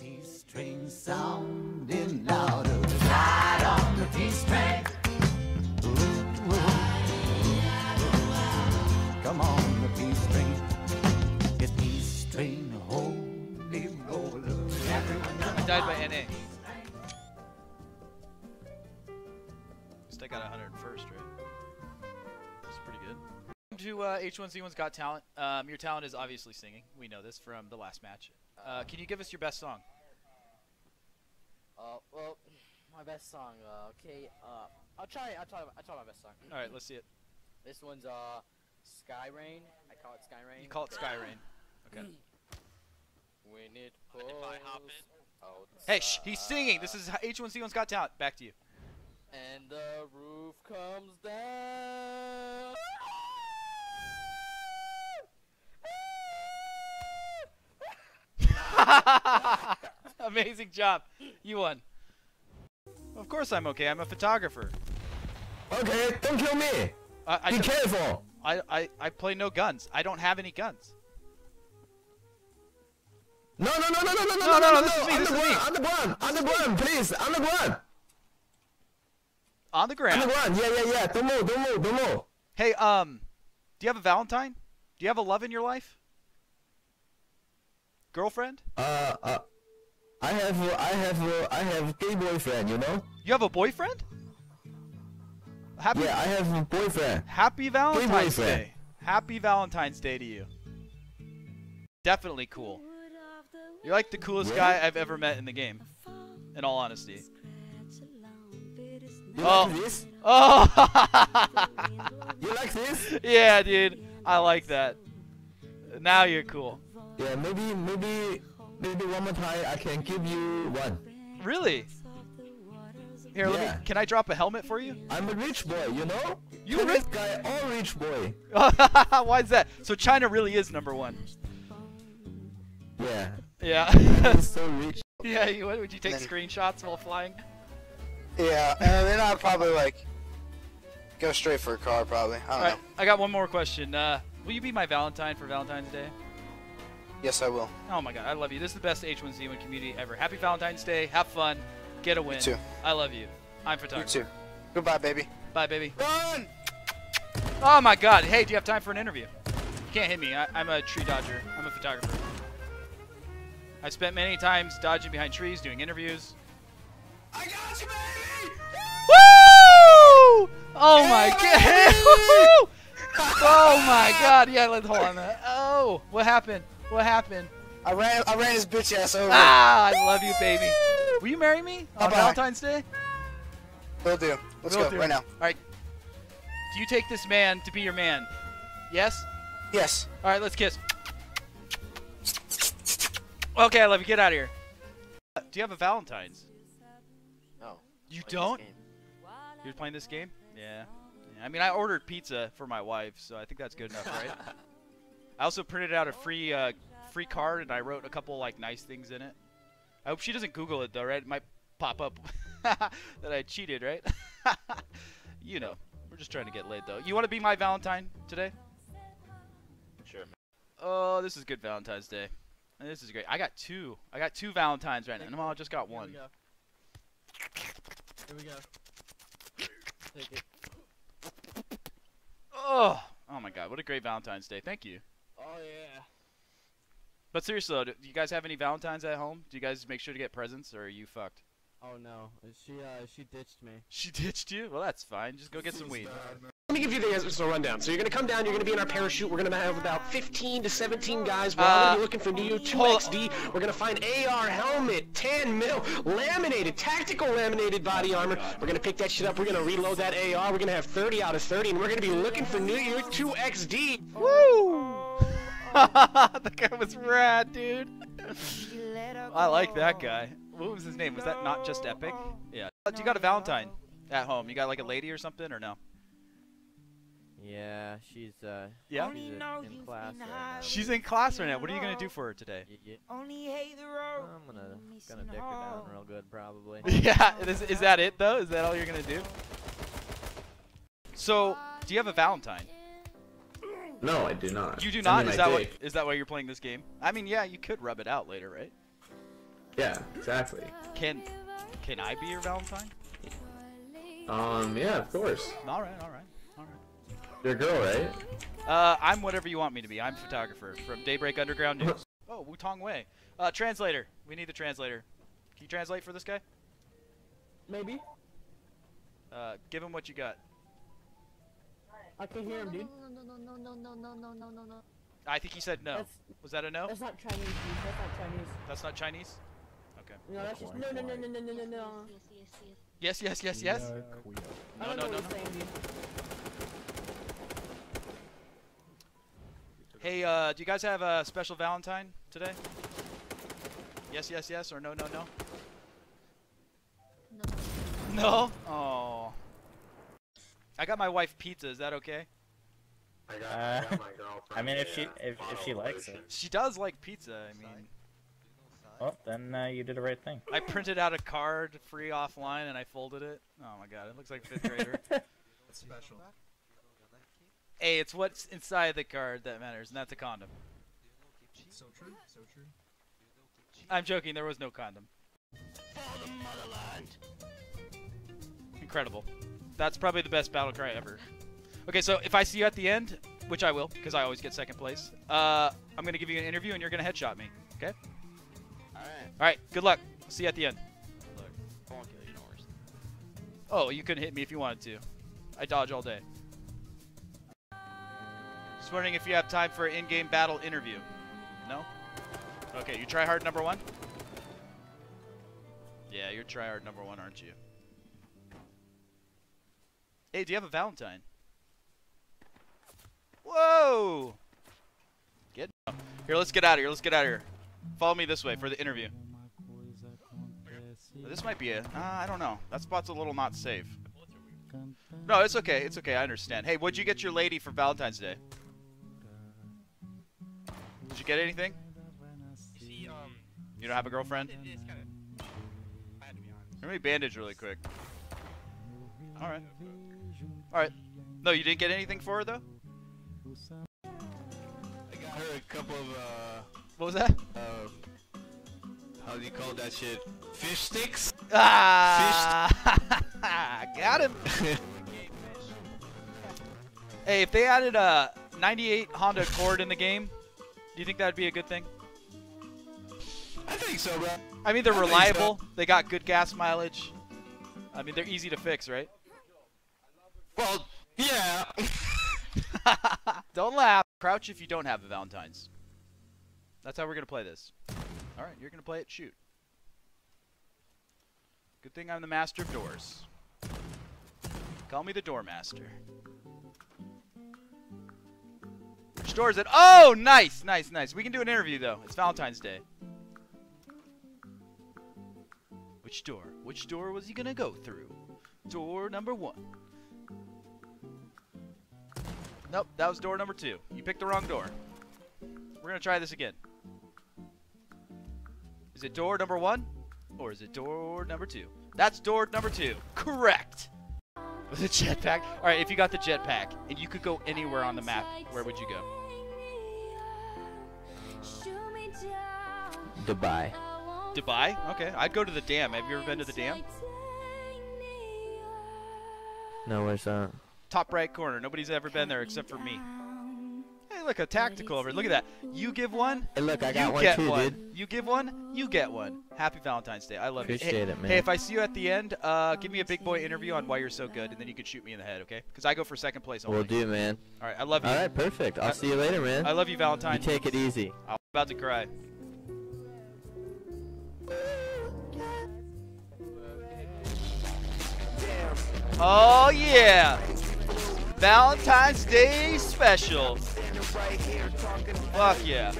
Peace train sounding louder. Ride on the peace train. Come on, the peace train. It's peace train, holy roller. Everyone I died by NA. I got 101st, right? That's pretty good. Welcome to uh, H1Z1's Got Talent. Um, your talent is obviously singing. We know this from the last match. Uh, can you give us your best song? Uh, well, my best song. Uh, okay. Uh, I'll try. I'll try. I'll try my best song. All right, let's see it. This one's uh, Sky Rain. I call it Sky Rain. You call it Sky Rain. Okay. When it Mind if I hop pours Hey, shh, he's singing. This is H1Z1's Got Talent. Back to you. And the roof comes down. Amazing job. You won. Of course I'm okay. I'm a photographer. Okay, don't kill me. I, I, Be careful. I, I, I play no guns. I don't have any guns. No, no, no, no, no, no, No, no, no, no, this is me, On this the is me. ground, on the ground, on the ground, please, on the ground, On the on the ground. Yeah, yeah, yeah. Don't move, don't move, don't move. Hey, um, do you have a Valentine? Do you have a love in your life? Girlfriend? Uh, uh, I have, uh, I have, uh, I have gay boyfriend. You know? You have a boyfriend? Happy Yeah, I have a boyfriend. Happy Valentine's boyfriend. Day. Happy Valentine's Day to you. Definitely cool. You're like the coolest guy I've ever met in the game. In all honesty. You Oh. like this? Oh! You like this? yeah, dude. I like that. Now you're cool. Yeah, maybe, maybe, maybe one more time I can give you one. Really? Here, let me. Can I drop a helmet for you? I'm a rich boy, you know? You You rich- rich guy, all rich boy. Why is that? So China really is number one. Yeah. Yeah. He's so rich. yeah. You, what, would you take then- screenshots while flying? Yeah, and then I'd probably like go straight for a car. Probably. I don't All right. know. I got one more question. Uh, will you be my Valentine for Valentine's Day? Yes, I will. Oh my God, I love you. This is the best H1Z1 community ever. Happy Valentine's Day. Have fun. Get a win. too. I love you. I'm photographer. You too. Goodbye, baby. Bye, baby. Run! Oh my God. Hey, do you have time for an interview? You can't hit me. I, I'm a tree dodger. I'm a photographer. I spent many times dodging behind trees, doing interviews. I got you, baby! Woo! Oh my god! oh my god! Yeah, let's hold on. That. Oh, what happened? What happened? I ran. I ran his bitch ass over. Ah, I love you, baby. Will you marry me on Bye-bye. Valentine's Day? Will do. Let's Will go do. right now. All right. Do you take this man to be your man? Yes. Yes. All right, let's kiss. Okay, I love you. Get out of here. Do you have a Valentine's? No. You like don't? You're playing this game? Yeah. yeah. I mean, I ordered pizza for my wife, so I think that's good enough, right? I also printed out a free uh, free card, and I wrote a couple like nice things in it. I hope she doesn't Google it though, right? It might pop up that I cheated, right? you know, we're just trying to get laid though. You want to be my Valentine today? Sure. Oh, this is good Valentine's Day. This is great. I got two. I got two Valentines right now. No, I just got one. Here we go. Take it. Oh, oh my God! What a great Valentine's Day. Thank you. Oh yeah. But seriously, though, do you guys have any Valentines at home? Do you guys make sure to get presents, or are you fucked? Oh no. She uh she ditched me. She ditched you? Well, that's fine. Just go get some weed. Let me give you the just a rundown. So you're gonna come down. You're gonna be in our parachute. We're gonna have about 15 to 17 guys. We're all Uh, gonna be looking for Neo 2XD. We're gonna find AR helmet, 10 mil, laminated, tactical laminated body armor. We're gonna pick that shit up. We're gonna reload that AR. We're gonna have 30 out of 30, and we're gonna be looking for New Year 2XD. Woo! that guy was rad, dude. I like that guy. What was his name? Was that not just epic? Yeah. You got a Valentine at home? You got like a lady or something, or no? Yeah, she's uh Yeah. she's uh, in class right now. She's in class right now. What are you gonna do for her today? Y- y- Only hate the road. I'm gonna gonna dick her down real good probably. yeah. Is, is that it though? Is that all you're gonna do? So, do you have a Valentine? No, I do not. You do Send not? me Is my that why, is that why you're playing this game? I mean, yeah, you could rub it out later, right? Yeah, exactly. Can can I be your Valentine? Um, yeah, of course. All right, all right, all right. You're a girl, right? Uh, I'm whatever you want me to be. I'm a photographer from Daybreak Underground News. Oh, Wu Tong Wei. Uh, translator. We need the translator. Can you translate for this guy? Maybe. Uh, give him what you got. I can hear him, dude. No, no, no, no, no, no, no, no, no, no. I think he said no. That's Was that a no? that's not Chinese, dude. That's not Chinese. That's not Chinese? Okay. No, that's just no, no, no, no, no, no, no, no. Yes, yes, yes, yes. No, no, no, no. saying. Hey, uh, do you guys have a special Valentine today? Yes, yes, yes, or no, no, no? No. No? Oh. I got my wife pizza. Is that okay? I got, Uh, got my girlfriend. I mean, if a, she if, if she likes it, She does like pizza. I mean, well, then uh, you did the right thing. I printed out a card free offline and I folded it. Oh my god, it looks like fifth grader. special. hey, it's what's inside the card that matters, and that's a condom. So true, so true. I'm joking. There was no condom. For the motherland! Incredible. That's probably the best battle cry ever. Okay, so if I see you at the end, which I will, because I always get second place, uh, I'm gonna give you an interview and you're gonna headshot me. Okay? Alright. All right. Good luck. See you at the end. Look, I won't kill you, no worries. Oh, you couldn't hit me if you wanted to. I dodge all day. Just wondering if you have time for an in-game battle interview. No? Okay, you try hard number one? Yeah, you're try hard number one, aren't you? Hey, do you have a Valentine? Whoa! Get here. Let's get out of here. Let's get out of here. Follow me this way for the interview. This might be a. Uh, I don't know. That spot's a little not safe. No, it's okay. It's okay. I understand. Hey, what'd you get your lady for Valentine's Day? Did you get anything? Um, You don't have a girlfriend? it is kind of bad to be honest. Let me bandage really quick. All right. All right. No, you didn't get anything for her though. I got her a couple of uh, What was that? uh, how do you call that shit? Fish sticks. Ah! Fish got him. hey, if they added a 98 Honda Accord in the game, do you think that'd be a good thing? I think so, bro. I mean, they're I think so. reliable. They got good gas mileage. I mean, they're easy to fix, right? Well, yeah. don't laugh. Crouch if you don't have a Valentine's. That's how we're gonna play this. All right, you're gonna play it. Shoot. Good thing I'm the master of doors. Call me the door master. Which door is it? Oh, nice, nice, nice. We can do an interview though. It's Valentine's Day. Which door? Which door was he gonna go through? Door number one. Nope, that was door number two. You picked the wrong door. We're gonna try this again. Is it door number one? Or is it door number two? That's door number two. Correct! With a jetpack? Alright, if you got the jetpack and you could go anywhere on the map, where would you go? Dubai. Dubai? Okay, I'd go to the dam. Have you ever been to the dam? No, where's that? Top right corner. Nobody's ever been there except for me. Hey, look, a tactical over. Look at that. You give one, Hey, look, I got you one get too, one. dude. You give one, you get one. Happy Valentine's Day. I love you. Appreciate Hey, it, man. Hey, if I see you at the end, uh, give me a big boy interview on why you're so good, and then you can shoot me in the head, okay? Because I go for second place only. Will do, man. All right, I love you. All right, perfect. I'll I- see you later, man. I love you, Valentine. You take it easy. I'm about to cry. Oh yeah! Valentine's Day special. Fuck yeah.